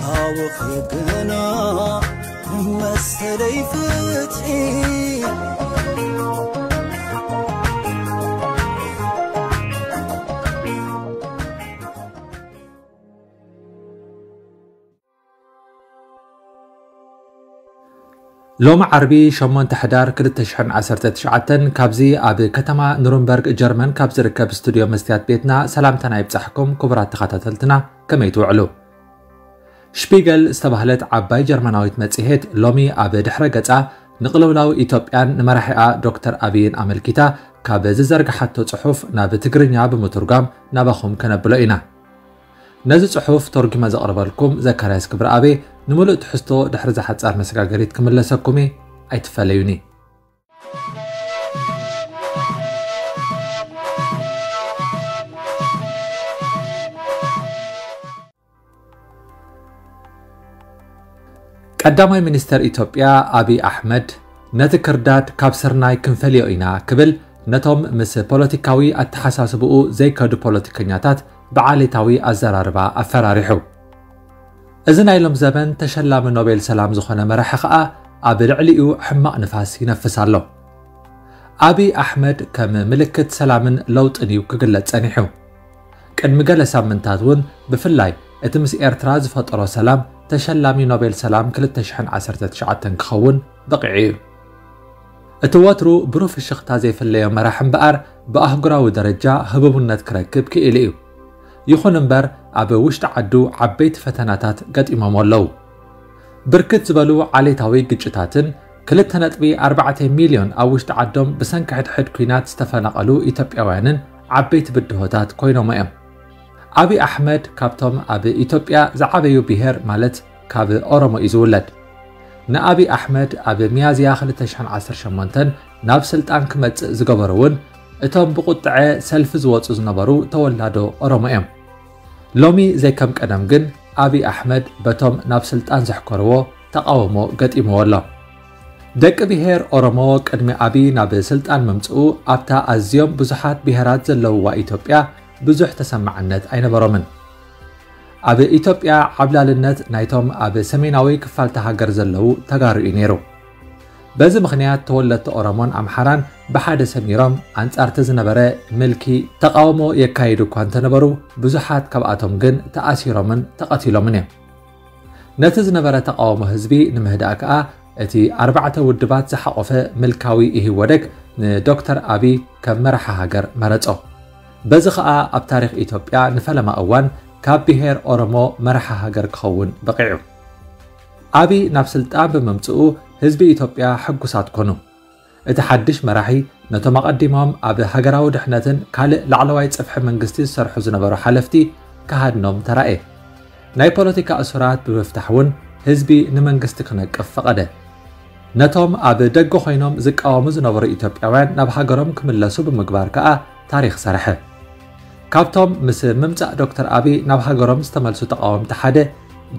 ክጣውኺ ግና መሰለይ ፍትሒ ሎሚ ዓርቢ 8 ሕዳር 2019 ካብዚ ኣብ ከተማ ኑርንበርግ ጀርመን ካብ ዝርከብ ስቱድዮ መስትያት ቤትና ሰላምታና ይብፃሕኩም ክቡራት ተኸታተልትና ከመይ ትውዕሉ ሽፒገል ዝተባህለት ዓባይ ጀርመናዊት መፅሄት ሎሚ ኣብ ድሕረ ገጻ ንቕልውላዊ ኢትዮጵያን ንመራሒኣ ዶክተር ኣብይን ኣመልኪታ ካብ ዝዘርግሓቶ ጽሑፍ ናብ ትግርኛ ብምትርጓም ናባኹም ከነብሎ ኢና። ነዚ ጽሑፍ ተርጊመ ዘቕርበልኩም ዘካርያስ ክብሪ ኣቤ ንምሉእ ትሕዝቶ ድሕሪ ዝሓፃር መሰጋገሪት ክምለሰኩም ኣይትፈለዩኒ ቀዳማይ ሚኒስተር ኢትዮጵያ ኣብይ ኣሕመድ ነቲ ክርዳድ ካብ ስርናይ ክንፈልዮ ኢና ክብል ነቶም ምስ ፖለቲካዊ ኣተሓሳስብኡ ዘይከዱ ፖለቲከኛታት ብዓሌታዊ ኣዘራርባ ኣፈራሪሑ እዚ ናይ ሎም ዘመን ተሸላሚ ኖቤል ሰላም ዝኾነ መራሒ ከዓ ኣብ ልዕሊኡ ሕማቕ ንፋስ ይነፍስ ኣሎ ኣብይ ኣሕመድ ከም ምልክት ሰላምን ለውጥን እዩ ክግለጽ ጸኒሑ ቅድሚ ገለ ሳምንታት እውን ብፍላይ እቲ ምስ ኤርትራ ዝፈጠሮ ሰላም ተሸላሚ ኖቤል ሰላም 2019 ክኸውን በቂዑ እዩ እቲ ወትሩ ብሩህ ፍሽኽታ ዘይፍለዮ መራሒ እምበኣር ብኣህጉራዊ ደረጃ ህቡብነት ክረክብ ክኢሉ እዩ ይኹን እምበር ኣብ ውሽጢ ዓዱ ዓበይቲ ፈተናታት ገጢሞም ኣለዉ ብርክት ዝበሉ ዓሌታዊ ግጭታትን 2.4 ሚልዮን ኣብ ውሽጢ ዓዶም ብሰንኪ ሕድሕድ ኩናት ዝተፈናቐሉ ኢትዮጵያውያንን ዓበይቲ ብድሆታት ኮይኖም እዮም ኣብይ ኣሕመድ ካብቶም ኣብ ኢትዮጵያ ዝዓበዩ ብሄር ማለት ካብ ኦሮሞ እዩ ዝውለድ። ንኣብይ ኣሕመድ ኣብ ሚያዝያ 2018 ናብ ስልጣን ክመጽእ ዝገበሩ እውን እቶም ብቁጥዐ ሰልፊ ዝወፁ ዝነበሩ ተወላዶ ኦሮሞ እዮም። ሎሚ ዘይከም ቀደም ግን ኣብይ ኣሕመድ በቶም ናብ ስልጣን ዘሕከርዎ ተቃውሞ ገጢምዎ ኣሎ። ደቂ ብሄር ኦሮሞ ቅድሚ ኣብይ ናብ ስልጣን ምምፅኡ ኣብታ ኣዝዮም ብዙሓት ብሄራት ዘለውዋ ኢትዮጵያ ብዙሕ ተሰማዕነት ኣይነበሮምን። ኣብ ኢትዮጵያ ዓብላልነት ናይቶም ኣብ ሰሜናዊ ክፋልቲ ሃገር ዘለዉ ተጋሩ እዩ ነይሩ። በዚ ምክንያት ተወለድቲ ኦሮሞን ኣምሓራን ብሓደ ሰሚሮም ኣንጻርቲ ዝነበረ ምልኪ ተቃውሞ የካይዱ እኳ እንተነበሩ ብዙሓት ካብኣቶም ግን ተኣሲሮምን ተቐቲሎምን እዮም። ነቲ ዝነበረ ተቃውሞ ህዝቢ ንምህዳእ ከዓ እቲ ኣርባዕተ ውድባት ዝሓቆፈ ምልካዊ ይህወደግ ንዶክተር ኣብይ ከም መራሒ ሃገር መረፆ በዚ ከዓ ኣብ ታሪክ ኢትዮጵያ ንፈለማ እዋን ካብ ብሄር ኦሮሞ መራሒ ሃገር ክኸውን በቂዑ ኣብይ ናብ ስልጣን ብምምፅኡ ህዝቢ ኢትዮጵያ ሕጉሳት ኮኑ እቲ ሓድሽ መራሒ ነቶም ኣቐዲሞም ኣብ ሃገራዊ ድሕነትን ካልእ ላዕለዋይ ጽፍሒ መንግስቲ ዝሰርሑ ዝነበሩ ሓለፍቲ ካሃድኖም ተራእየ ናይ ፖለቲካ እሱራት ብምፍታሕ እውን ህዝቢ ንመንግስቲ ክነቅፍ ፈቐደ ነቶም ኣብ ደገ ኮይኖም ዝቃወሙ ዝነበሩ ኢትዮጵያውያን ናብ ሃገሮም ክምለሱ ብምግባር ከዓ ታሪክ ሰርሐ ካብቶም ምስ ምምፃእ ዶክተር ኣብይ ናብ ሃገሮም ዝተመልሱ ተቃወምቲ ሓደ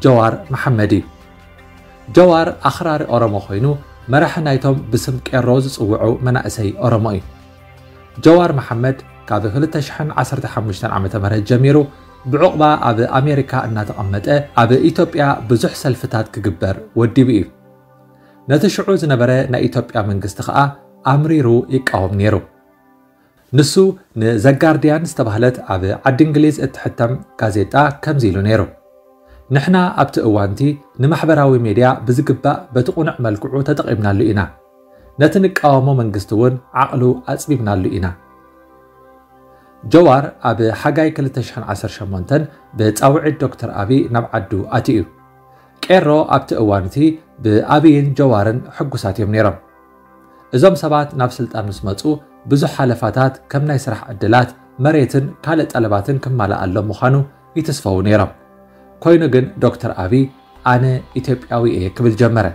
ጀዋር መሓመድ እዩ ጀዋር ኣኽራሪ ኦሮሞ ኮይኑ መራሒ ናይቶም ብስም ቄሮ ዝፅውዑ መናእሰይ ኦሮሞ እዩ ጀዋር መሓመድ ካብ 2015 ዓ ም ጀሚሩ ብዕቑባ ኣብ ኣሜሪካ እናተቐመጠ ኣብ ኢትዮጵያ ብዙሕ ሰልፍታት ክግበር ወዲቡ እዩ ነቲ ሽዑ ዝነበረ ናይ ኢትዮጵያ መንግስቲ ከዓ ኣምሪሩ ይቃወም ነይሩ ንሱ ንዘጋርድያን ዝተባህለት ኣብ ዓዲ እንግሊዝ እትሕተም ጋዜጣ ከምዚ ኢሉ ነይሩ። ንሕና ኣብቲ እዋንቲ ንማሕበራዊ ሚድያ ብዝግባእ በቲ ቁኑዕ መልክዑ ተጠቒምናሉ ኢና። ነቲ ንቃወሞ መንግስቲ እውን ዓቕሉ ኣፅቢብናሉ ኢና። ጀዋር ኣብ ሓጋይ 2018 ብፃውዒት ዶክተር ኣብይ ናብ ዓዱ ኣትዩ። ቄሮ ኣብቲ እዋንቲ ብኣብይን ጀዋርን ሕጉሳት እዮም ነይሮም። እዞም ሰባት ናብ ስልጣን ምስ መፁ ብዙሕ ሓለፋታት ከም ናይ ስራሕ ዕድላት መሬትን ካልእ ጠለባትን ክመላኣሎም ምዃኑ ይትስፈው ነይሮም። ኮይኑ ግን ዶክተር ኣብይ ኣነ ኢትዮጵያዊ እየ ክብል ጀመረ።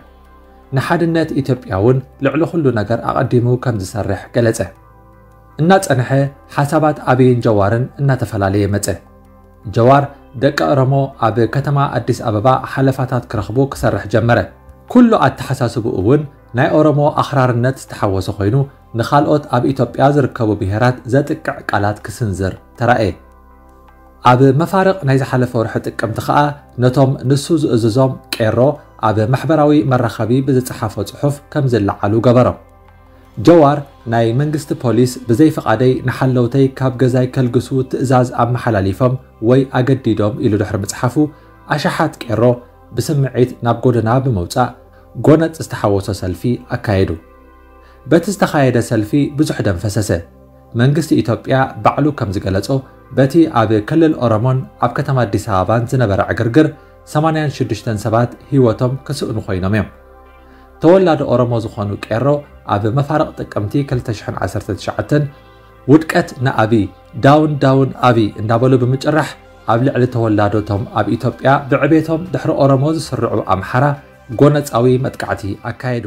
ንሓድነት ኢትዮጵያ እውን ልዕሊ ኩሉ ነገር ኣቐዲሙ ከም ዝሰርሕ ገለጸ። እናጸንሐ ሓሳባት ኣብይን ጀዋርን እናተፈላለየ መጸ። ጀዋር ደቂ ኦሮሞ ኣብ ከተማ ኣዲስ ኣበባ ሓለፋታት ክረኽቡ ክሰርሕ ጀመረ። ኩሉ ኣተሓሳስቡ እውን ናይ ኦሮሞ ኣኽራርነት ዝተሓወሰ ኮይኑ ንኻልኦት ኣብ ኢትዮጵያ ዝርከቡ ብሄራት ዘጥቅዕ ቃላት ክስንዝር ተራእየ ኣብ መፋርቕ ናይ ዝሓለፈ ወርሒ ጥቅምቲ ከዓ ነቶም ንሱ ዝእዝዞም ቄሮ ኣብ ማሕበራዊ መራኸቢ ብዝፀሓፎ ጽሑፍ ከም ዝለዓሉ ገበሮም ጀዋር ናይ መንግስቲ ፖሊስ ብዘይፈቓደይ ንሓለውተይ ካብ ገዛይ ከልግሱ ትእዛዝ ኣመሓላሊፎም ወይ ኣገዲዶም ኢሉ ድሕሪ ምፅሓፉ ኣሸሓት ቄሮ ብስምዒት ናብ ጎደና ብምውፃእ قنات استحوص سلفي أكايدو بات استخايد سلفي بزحدا فسسة منقست إثيوبيا بعلو كم زقلته باتي أبي كل الأورمون عبكتما ديسابان زنبر عقرقر سمانيان شدشتن سبات هيوتم كسؤن خوينميم تولد أورمو زخانو كيرو أبي مفارق تكمتي كل تشحن عسرة تشعتن ودكت نأبي داون داون أبي اندابلو بمجرح أبلع لتولادو تم أبي إثيوبيا بعبيتهم دحر أورمو زسرعو أمحرا ጎነፃዊ መጥቃዕቲ ኣካየዱ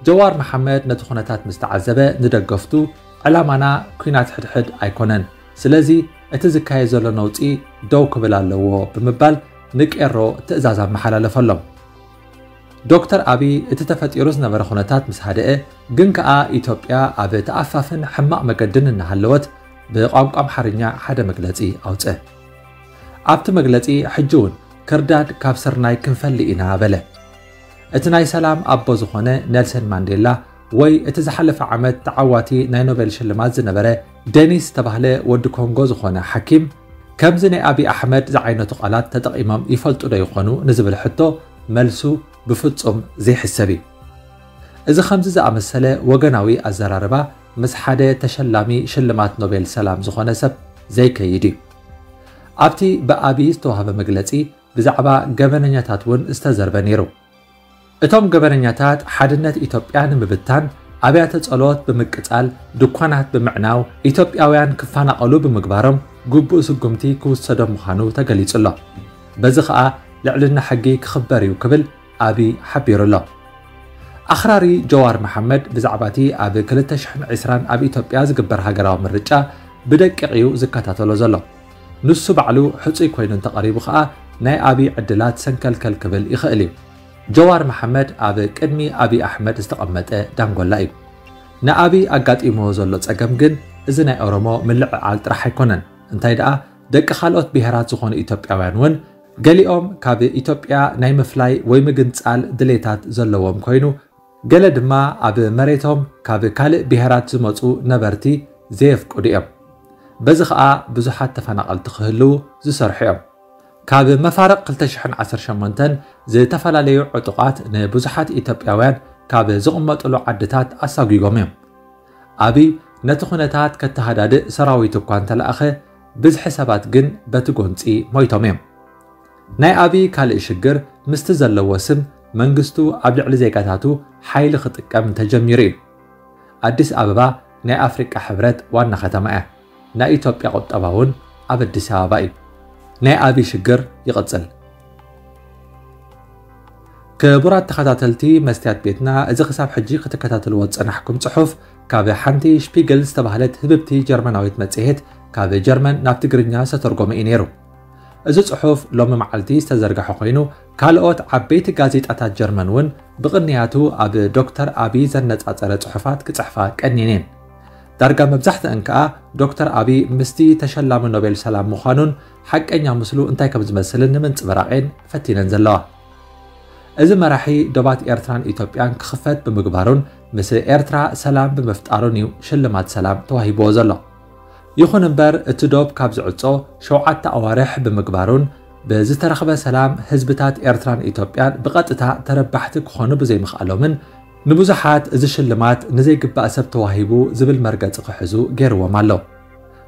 ጀዋር መሓመድ ነቲ ኩነታት ምስ ተዓዘበ ንደገፍቱ ዕላማና ኩናት ሕድሕድ ኣይኮነን። ስለዚ እቲ ዝካየድ ዘሎ ነውፂ ደው ክብል ኣለዎ ብምባል ንቄሮ ትእዛዝ ኣመሓላለፈሎም። ዶክተር ኣብይ እቲ ተፈጢሩ ዝነበረ ኩነታት ምስ ሃደአ ግን ከኣ ኢትዮጵያ ኣብ ተኣፋፍን ሕማቕ መገድን እናሃለወት ብቋንቋ ኣምሓርኛ ሓደ መግለፂ ኣውፅአ። ኣብቲ መግለፂ ሕጂ እውን ክርዳድ ካብ ስርናይ ክንፈሊ ኢና በለ። እቲ ናይ ሰላም ኣቦ ዝኾነ ኔልሰን ማንዴላ ወይ እቲ ዝሓለፈ ዓመት ተዓዋቲ ናይ ኖቤል ሽልማት ዝነበረ ደኒስ ዝተባህለ ወዲ ኮንጎ ዝኾነ ሓኪም ከምዚ ናይ ኣብዪ ኣሕመድ ዝዓይነቱ ቃላት ተጠቒሞም ይፈልጡ ዶ ይኾኑ ንዝብል ሕቶ መልሱ ብፍጹም ዘይሕሰብ እዩ እዚ ከምዚ ዝኣመሰለ ወገናዊ ኣዘራርባ ምስ ሓደ ተሸላሚ ሽልማት ኖቤል ሰላም ዝኾነ ሰብ ዘይከይድ እዩ ኣብቲ ብኣብዪ ዝተዋህበ መግለፂ ብዛዕባ ገበነኛታት እውን ዝተዘርበ ነይሩ እቶም ገበነኛታት ሓድነት ኢትዮጵያ ንምብታን أبيات الصلوات بمكتال دكانات بمعناو إثيوبياويان كفانا قلوب مجبرهم جبوا سجمتي كوسدم مخانو تجليت الله بزخاء لعلنا حقي خبري وقبل أبي حبير الله أخراري جوار محمد بزعباتي أبي كلتا شحن عسران أبي إثيوبيا قبر هجرة من رجع بدك قيو زكاتات الله زلا نصب علو حتى يكون تقريب خاء ناي أبي عدلات سنكل كل قبل إخاليه ጀዋር መሓመድ ኣብ ቅድሚ ኣብይ ኣሕመድ ዝተቐመጠ ዳንጎላ እዩ። ንኣብይ ኣጋጢምዎ ዘሎ ፀገም ግን እዚ ናይ ኦሮሞ ምልዕዓል ጥራሕ ኣይኮነን። እንታይ ደኣ? ደቂ ካልኦት ብሄራት ዝኾኑ ኢትዮጵያውያን እውን ገሊኦም ካብ ኢትዮጵያ ናይ ምፍላይ ወይ ምግንፃል ድሌታት ዘለዎም ኮይኑ ገለ ድማ ኣብ መሬቶም ካብ ካልእ ብሄራት ዝመፁ ነበርቲ ዘየፍቅዱ እዮም። በዚ ከዓ ብዙሓት ተፈናቐልቲ ክህልው ዝሰርሑ እዮም ካብ መፋርቕ 2018 ዝተፈላለዩ ዕጡቓት ንብዙሓት ኢትዮጵያውያን ካብ ዝቕመጡሉ ዓድታት ኣሳጒጎም እዮም ኣብይ ነቲ ኩነታት ከተሃዳድእ ሰራዊት እኳ እንተለኣኸ ብዝሒ ሰባት ግን በቲ ጎንፂ ሞይቶም እዮም ናይ ኣብይ ካልእ ሽግር ምስቲ ዘለዎ ስም መንግስቱ ኣብ ልዕሊ ዜጋታቱ ሓይሊ ክጥቀም ተጀሚሩ እዩ ኣዲስ ኣበባ ናይ ኣፍሪቃ ሕብረት ዋና ከተማ እያ ናይ ኢትዮጵያ ቁጠባ እውን ኣብ ኣዲስ ኣበባ እዩ ናይ ኣብይ ሽግር ይቕፅል ክቡራት ተኸታተልቲ መስትያት ቤትና እዚ ክሳብ ሕጂ ክትከታተልዎ ዝፀናሕኩም ፅሑፍ ካብ ሓንቲ ሽፒግል ዝተባህለት ህብብቲ ጀርመናዊት መፅሄት ካብ ጀርመን ናብ ትግርኛ ዝተተርጎመ እዩ ነይሩ እዚ ፅሑፍ ሎሚ መዓልቲ ዝተዘርግሐ ኮይኑ ካልኦት ዓበይቲ ጋዜጣታት ጀርመን እውን ብቕንያቱ ኣብ ዶክተር ኣብይ ዘነፃፀረ ፅሑፋት ክፅሕፋ ቀኒነን ዳርጋ መብዛሕትአን ከዓ ዶክተር ኣብይ ምስቲ ተሸላሚ ኖቤል ሰላም ምዃኑን ሓቀኛ ምስሉ እንታይ ከም ዝመስልን ንምንፅብራቐን ፈቲነን ዘለዋ። እዚ መራሒ ዶባት ኤርትራን ኢትዮጵያን ክኽፈት ብምግባሩን ምስ ኤርትራ ሰላም ብምፍጣሩን እዩ ሽልማት ሰላም ተዋሂብዎ ዘሎ። ይኹን እምበር እቲ ዶብ ካብ ዝዕፆ ሸውዓተ ኣዋርሕ ብምግባሩን ብዝተረኸበ ሰላም ህዝብታት ኤርትራን ኢትዮጵያን ብቐጥታ ተረባሕቲ ክኾኑ ብዘይምኽኣሎምን ንብዙሓት እዚ ሽልማት ንዘይግባእ ሰብ ተዋሂቡ ዝብል መርገፂ ክሕዙ ገይርዎም ኣሎ።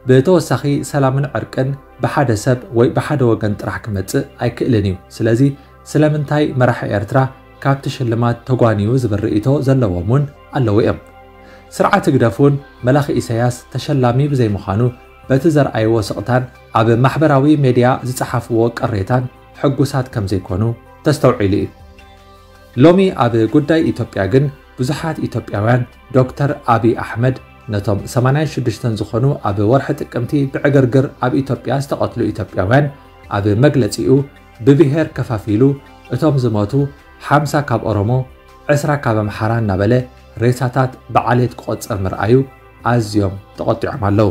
ብተወሳኺ ሰላምን ዕርቅን ብሓደ ሰብ ወይ ብሓደ ወገን ጥራሕ ክመፅእ ኣይክእልን እዩ። ስለዚ ስለምንታይ መራሒ ኤርትራ ካብቲ ሽልማት ተጓኒዩ ዝብል ርእቶ ዘለዎም እውን ኣለዉ እዮም። ስርዓት ግደፉን መላኺ ኢሳያስ ተሸላሚ ብዘይምዃኑ በቲ ዘረኣይዎ ስቕታን ኣብ ማሕበራዊ ሜድያ ዝፀሓፍዎ ቀሬታን ሕጉሳት ከም ዘይኮኑ ተስተውዒሉ እዩ ሎሚ ኣብ ጉዳይ ኢትዮጵያ ግን ብዙሓት ኢትዮጵያውያን ዶክተር ኣብይ ኣሕመድ ነቶም 86 ዝኾኑ ኣብ ወርሒ ጥቅምቲ ብዕግርግር ኣብ ኢትዮጵያ ዝተቐትሉ ኢትዮጵያውያን ኣብ መግለፂኡ ብብሔር ከፋፊሉ እቶም ዝሞቱ 50 ካብ ኦሮሞ 20 ካብ ኣምሓራ እናበለ ሬሳታት ብዓሌት ክቆፅር ምርኣዩ ኣዝዮም ተቐጢዖም ኣለዉ